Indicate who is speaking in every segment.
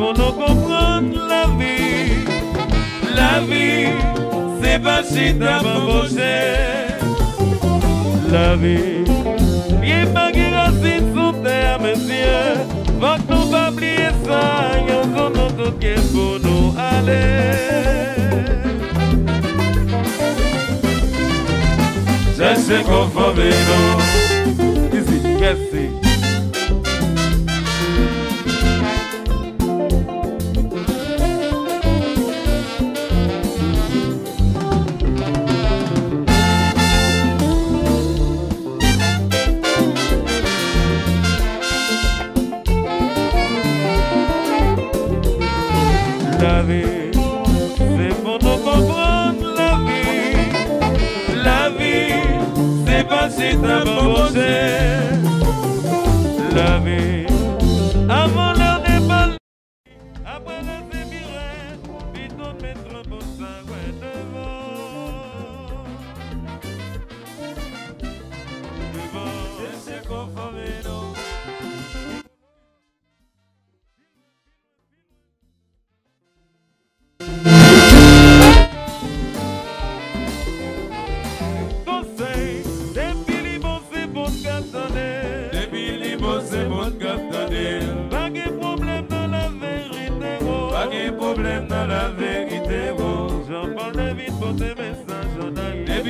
Speaker 1: pour nous comprendre la vie. La vie, c'est pas chita à La vie, bien pas racine sous terre, monsieur. Va nous pas oublier ça, y'en sont nous tout Ici. Si t'as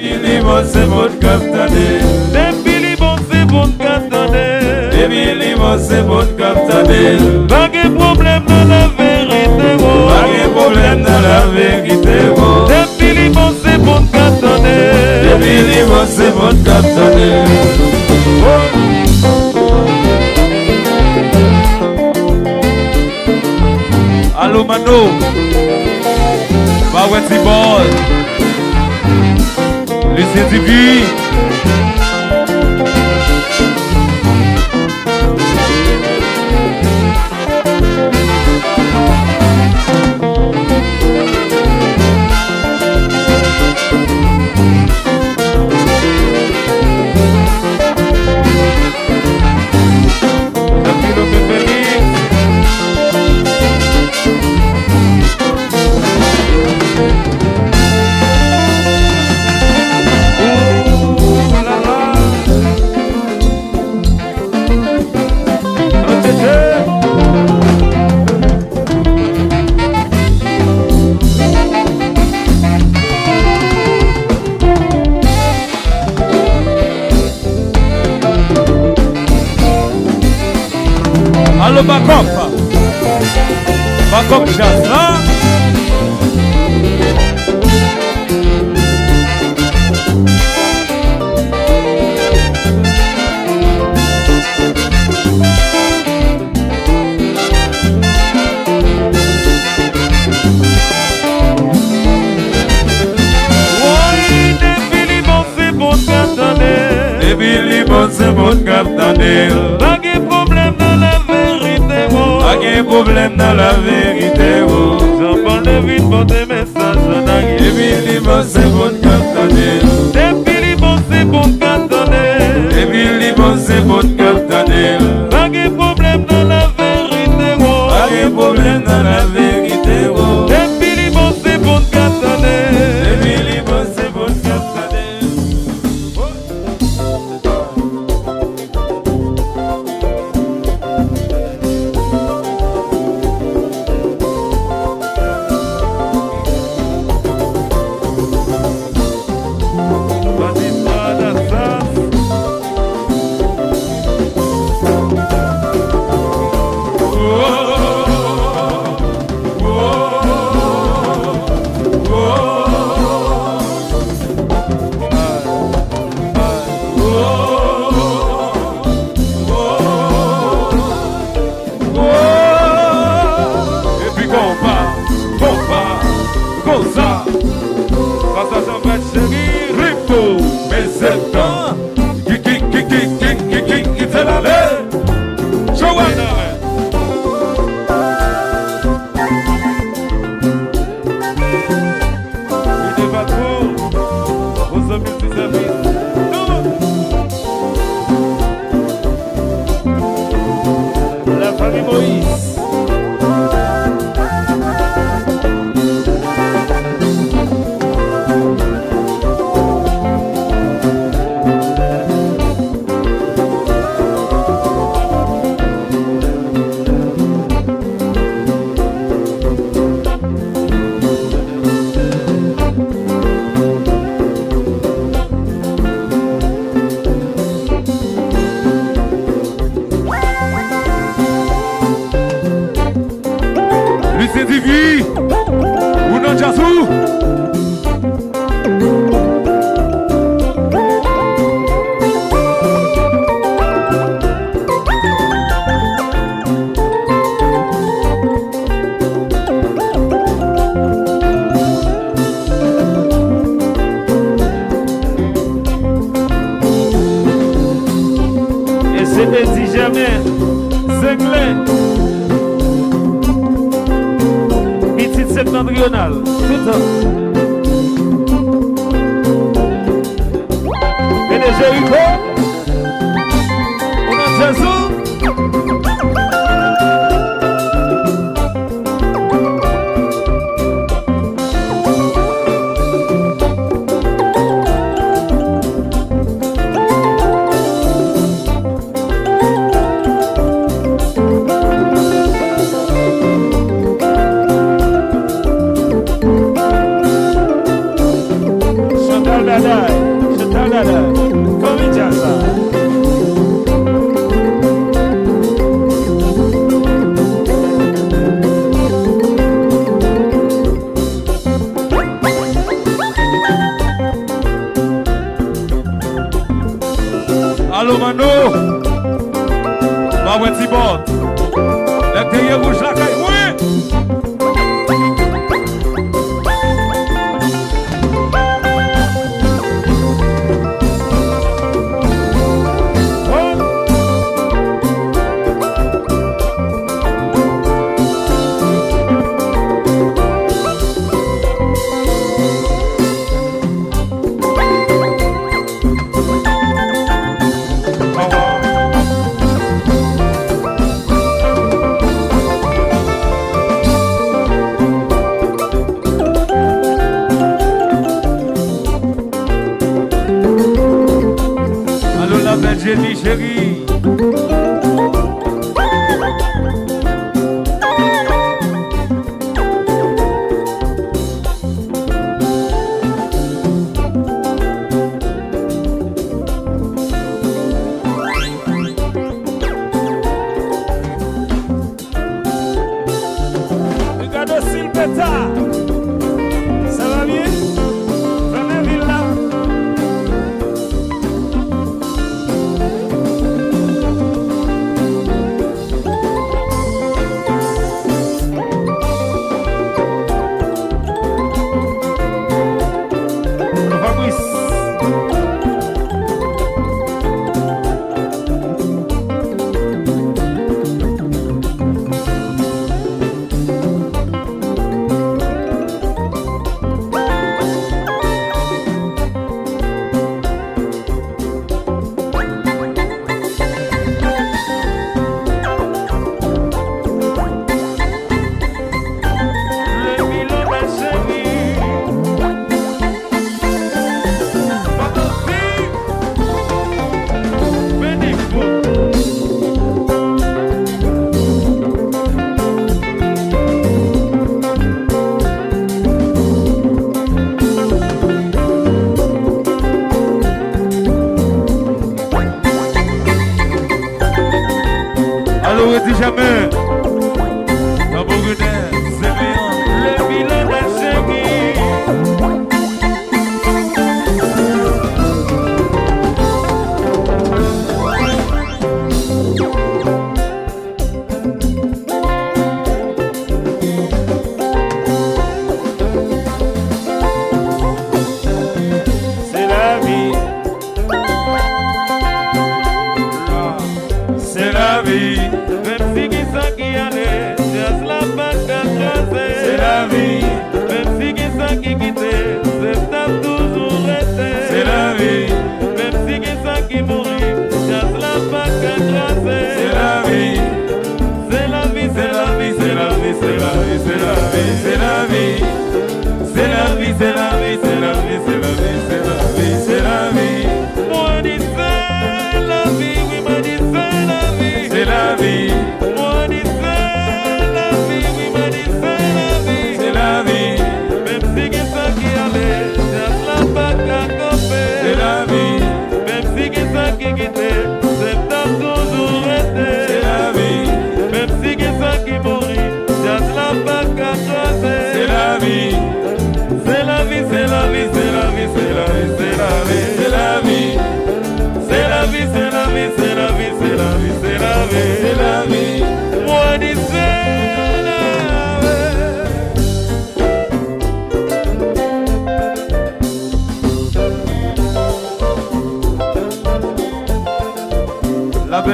Speaker 1: Baby, limon se moun kaptane Baby, limon se moun kaptane Baby, limon se moun kaptane Bagè problem nan la verite mo Bagè problem nan la verite mo Baby, limon se moun kaptane Baby, limon se moun kaptane Alô, Manu! Vai, Westy Ball! 920 Pas de problème dans la vérité, oh. Pas de problème dans la vérité, oh. J'en parle vite pour tes messages en arrière. Depuis les la
Speaker 2: Jenny.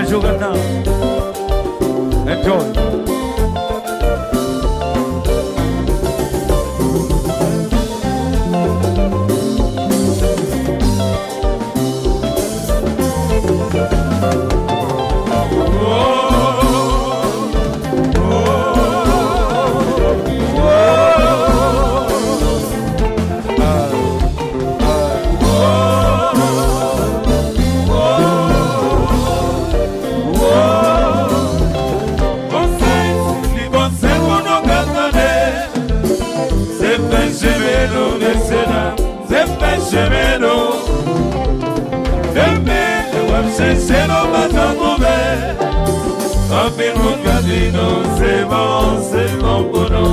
Speaker 2: julga não wamsesero matangobe apirungadino sevansenombono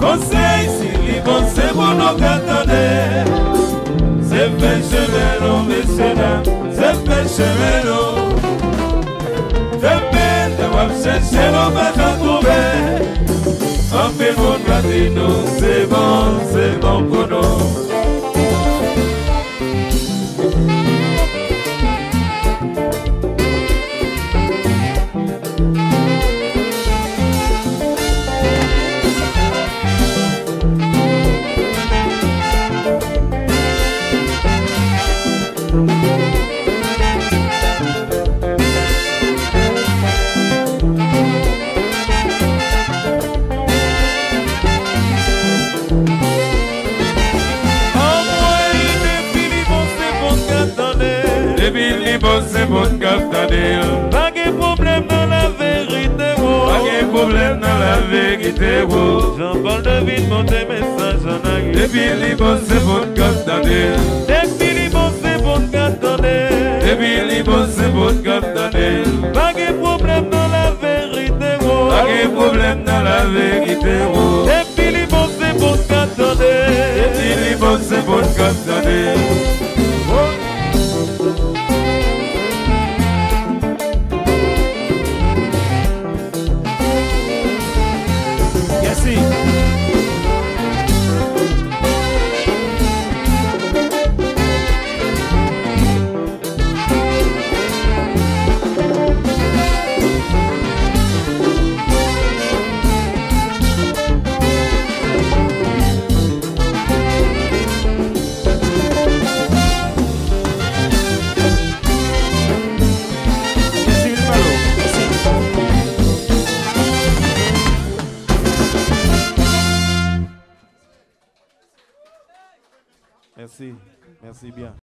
Speaker 2: conseil silibonsebonokatane zepeshevero matangobe apirungadino sevansenombono Pas de problème dans la vérité, oh. Pas de problème dans la vérité, oh. Jean-Paul David monte message en arrière. Depuis les bons, c'est bon captaner. Depuis les bons, c'est bon. Depuis les bons, c'est bon.
Speaker 3: Merci. Bien.